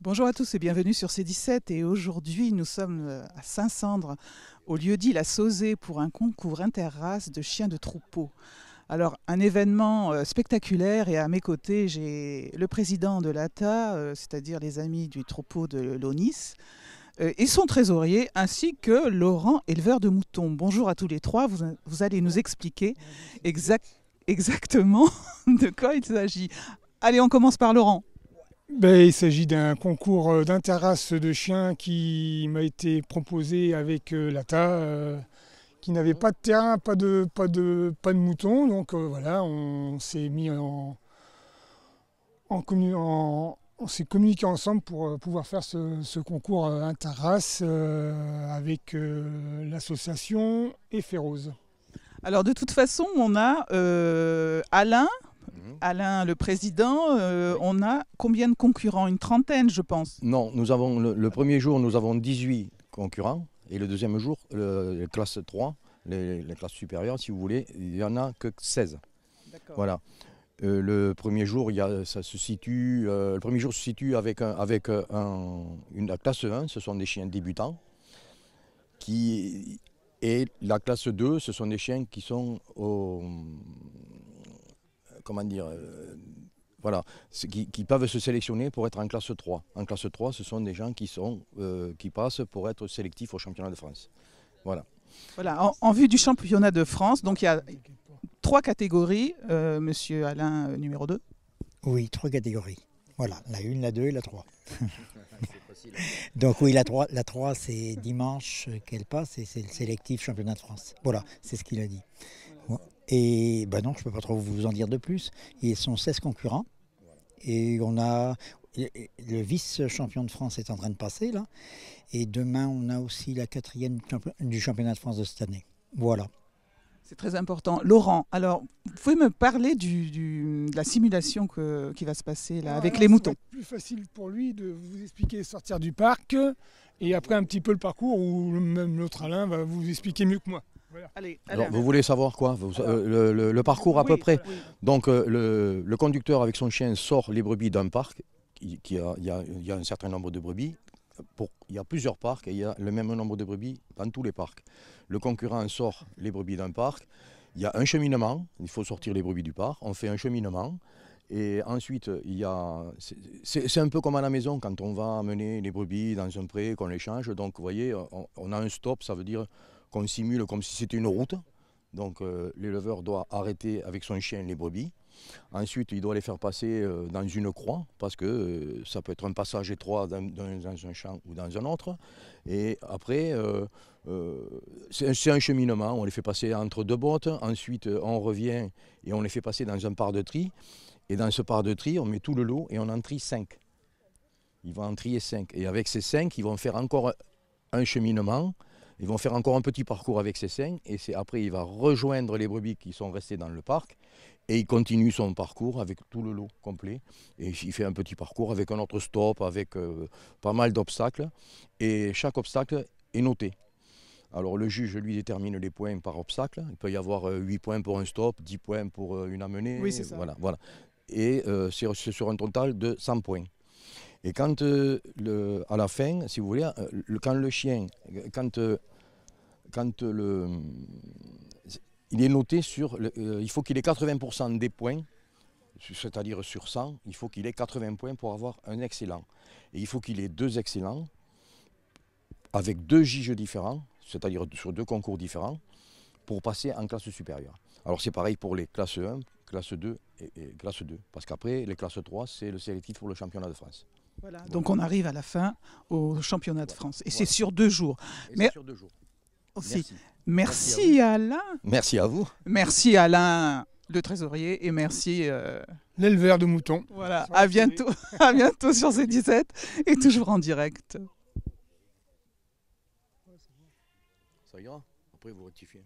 Bonjour à tous et bienvenue sur C17 et aujourd'hui nous sommes euh, à Saint-Cendre au lieu-dit La Sauzée pour un concours interrace de chiens de troupeau. Alors un événement euh, spectaculaire et à mes côtés j'ai le président de l'ATA, euh, c'est-à-dire les amis du troupeau de l'ONIS, et son trésorier ainsi que Laurent, éleveur de moutons. Bonjour à tous les trois, vous, allez nous expliquer exact, exactement de quoi il s'agit. Allez, on commence par Laurent. Ben, il s'agit d'un concours euh, d'interrace de chiens qui m'a été proposé avec euh, l'ATA, euh, qui n'avait pas de terrain, pas de, pas de, pas de moutons. Donc voilà, on s'est mis en, en, on s'est communiqué ensemble pour pouvoir faire ce, concours interrace avec l'association Ephéros. Alors de toute façon, on a Alain Mhm. Alain, le président, euh, on a combien de concurrents? Une trentaine, je pense. Non, nous avons le, premier jour, nous avons 18 concurrents. Et le deuxième jour, le, classe 3, les, classes supérieures, si vous voulez, il n'y en a que 16. Voilà. Euh, le premier jour, il y a, ça se situe, euh, le premier jour se situe avec, avec une, la classe 1, ce sont des chiens débutants. Qui, et la classe 2, ce sont des chiens qui sont au, comment dire, euh, voilà, qui, peuvent se sélectionner pour être en classe 3. En classe 3, ce sont des gens qui, sont, euh, qui passent pour être sélectifs au championnat de France. Voilà. Voilà, en, vue du championnat de France, donc il y a trois catégories, euh, monsieur Alain, numéro 2. Oui, trois catégories. Voilà, la 1, la 2 et la 3. Donc oui, la 3, la 3 c'est dimanche qu'elle passe et c'est le sélectif championnat de France. Voilà, c'est ce qu'il a dit. Et ben non, je ne peux pas trop vous en dire de plus. Ils sont 16 concurrents. Et on a. Le vice-champion de France est en train de passer là. Et demain, on a aussi la quatrième du championnat de France de cette année. Voilà. C'est très important. Laurent, alors, vous pouvez me parler du, de la simulation que, qui va se passer là, avec les moutons? plus facile pour lui de vous expliquer sortir du parc et après un petit peu le parcours où même l'autre Alain va vous expliquer mieux que moi. Alors, vous voulez savoir quoi euh, le, parcours à peu près Donc, euh, le, conducteur avec son chien sort les brebis d'un parc. il, y a, un certain nombre de brebis. Pour, il y a plusieurs parcs et il y a le même nombre de brebis dans tous les parcs. Le concurrent sort les brebis d'un parc. Il y a un cheminement. Il faut sortir les brebis du parc. On fait un cheminement. Et ensuite, il y a, c'est un peu comme à la maison quand on va amener les brebis dans un pré, qu'on les change. Donc, vous voyez, on a un stop, ça veut dire qu'on simule comme si c'était une route. Donc euh, l'éleveur doit arrêter avec son chien les brebis. Ensuite, il doit les faire passer euh, dans une croix parce que euh, ça peut être un passage étroit dans, un champ ou dans un autre. Et après, c'est un cheminement. On les fait passer entre deux bottes. Ensuite, on revient et on les fait passer dans un par de tri. Et dans ce par de tri, on met tout le lot et on en trie cinq. Ils vont en trier cinq. Et avec ces cinq, ils vont faire encore un cheminement ils vont faire encore un petit parcours avec ses seins et c'est après il va rejoindre les brebis qui sont restées dans le parc et il continue son parcours avec tout le lot complet. Et il fait un petit parcours avec un autre stop, avec euh, pas mal d'obstacles. Et chaque obstacle est noté. Alors le juge lui détermine les points par obstacle. Il peut y avoir 8 euh, points pour un stop, 10 points pour euh, une amenée. Oui, c'est ça. Voilà, voilà. Et c'est sur un total de 100 points. Et quand, euh, le, à la fin, si vous voulez, euh, le, quand le chien, quand, euh, quand le, il est noté sur, il faut qu'il ait 80% des points, c'est-à-dire sur 100, il faut qu'il ait 80 points pour avoir un excellent. Et il faut qu'il ait deux excellents, avec deux juges différents, c'est-à-dire sur deux concours différents, pour passer en classe supérieure. Alors c'est pareil pour les classes 1, classe 2 et, et classe 2, parce qu'après, les classes 3, c'est le sélectif pour le championnat de France. Voilà, donc on arrive à la fin au championnat de France. Et c'est sur deux jours. Mais sur deux jours. Aussi. Merci, Alain. Merci à vous. Merci Alain, le trésorier, et merci euh, l'éleveur de moutons. Voilà, à bientôt, à bientôt sur C17 et toujours en direct. Ça ira. Après vous rectifiez.